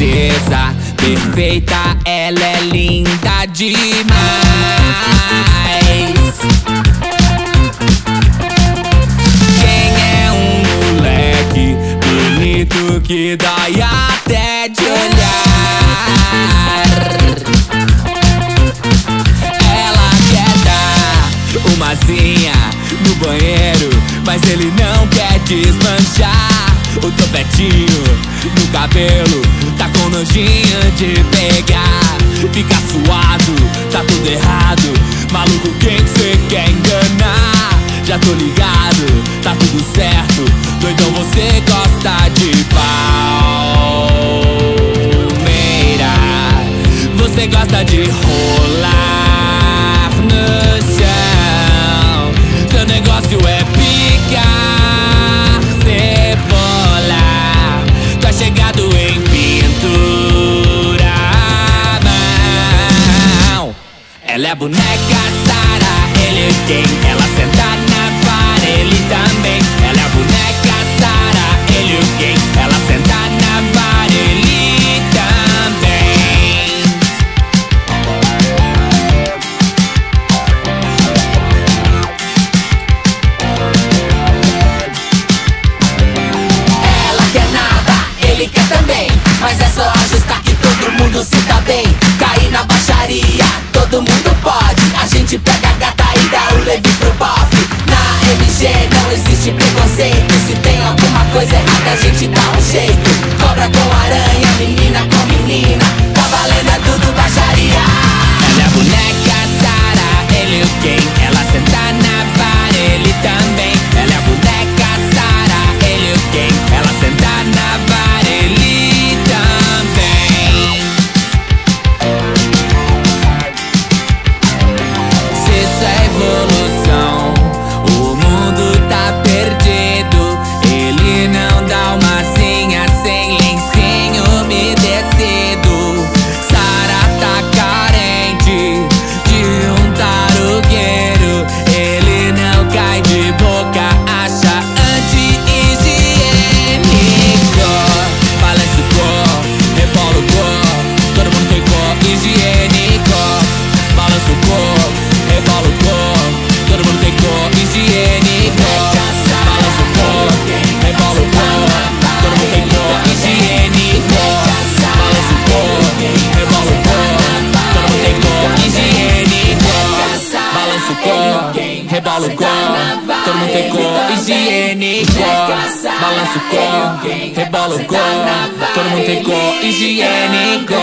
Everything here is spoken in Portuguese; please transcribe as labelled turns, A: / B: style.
A: princesa perfeita, ela é linda demais. Quem é um moleque bonito que dói até de mas ele não quer desmanchar. O topetinho no cabelo Tá com nojinho de pegar. Fica suado, tá tudo errado. Maluco, quem cê quer enganar? Já tô ligado, tá tudo certo. Doidão, você gosta de palmeira. Você gosta de é boneca Sara, ele é quem? Ela senta na vara, ele também Ela é boneca Sara, ele é quem? Ela senta na vara, ele também
B: Ela quer nada, ele quer também. Mas é só ajustar que todo mundo se dá bem. Gente pega a gata e dá o leve pro bofe. Na MG não existe preconceito. Se tem alguma coisa errada, a gente dá um jeito. Cobra com aranha, menina.
A: Corpo higiênico. Balança o corpo, rebola o corpo. Todo mundo tem corpo higiênico.